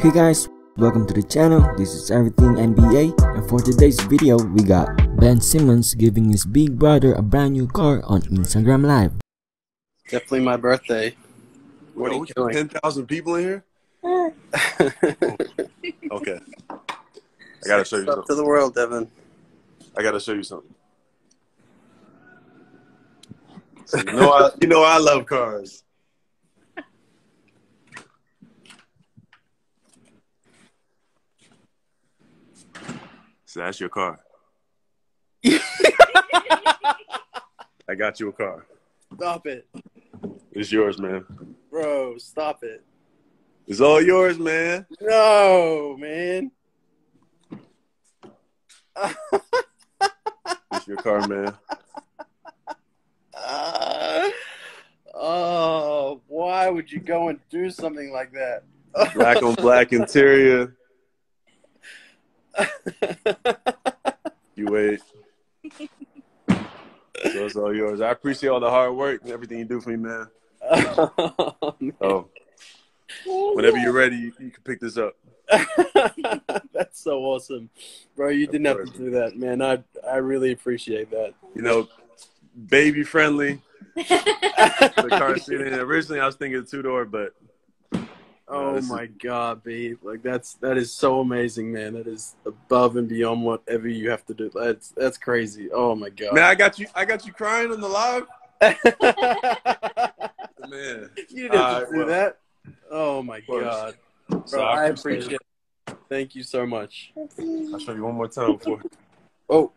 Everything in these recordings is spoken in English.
Hey guys, welcome to the channel. This is Everything NBA and for today's video we got Ben Simmons giving his big brother a brand new car on Instagram Live. Definitely my birthday. What are you doing? Ten thousand people in here. Okay. I gotta show you Up to the world, Devin. I gotta show you something. So you know I, you know I love cars. So that's your car. I got you a car. Stop it. It's yours, man. Bro, stop it. It's all yours, man. No, man. It's your car, man. Ah. oh, why would you go and do something like that? Black on black interior. You wait. So it's all yours. I appreciate all the hard work and everything you do for me, man. Oh, whenever you're ready, you, you can pick this up. That's so awesome, bro. You didn't have to do that, man. I I really appreciate that. You know, baby friendly. The car seat. And originally, I was thinking two door, but Oh this is- my god, babe! Like that's that is so amazing, man. That is above and beyond whatever you have to do. That's that's crazy. Oh my god, man, I got you. I got you crying on the live, man. you didn't have Alright, to do well, that. Oh my course. god, So bro! I appreciate appreciate it. Thank you so much. I'll show you one more time before Oh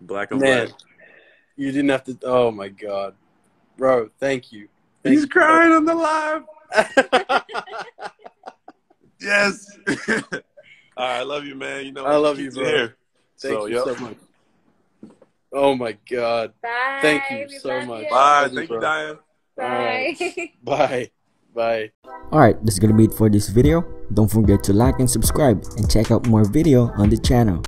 black and man, black. you didn't have to. Oh my god, bro! Thank you. Thank He's you. crying on the live. Yes. All right, I love you, man. You know, I love you, bro. Here. Thank so, you yep. so much. Oh my god. Bye. Thank you We so much. you. Bye. Love Thank you, bro. Diane. Bye. Bye. Bye. Alright, that's gonna be it for this video. Don't forget to like and subscribe and check out more video on the channel.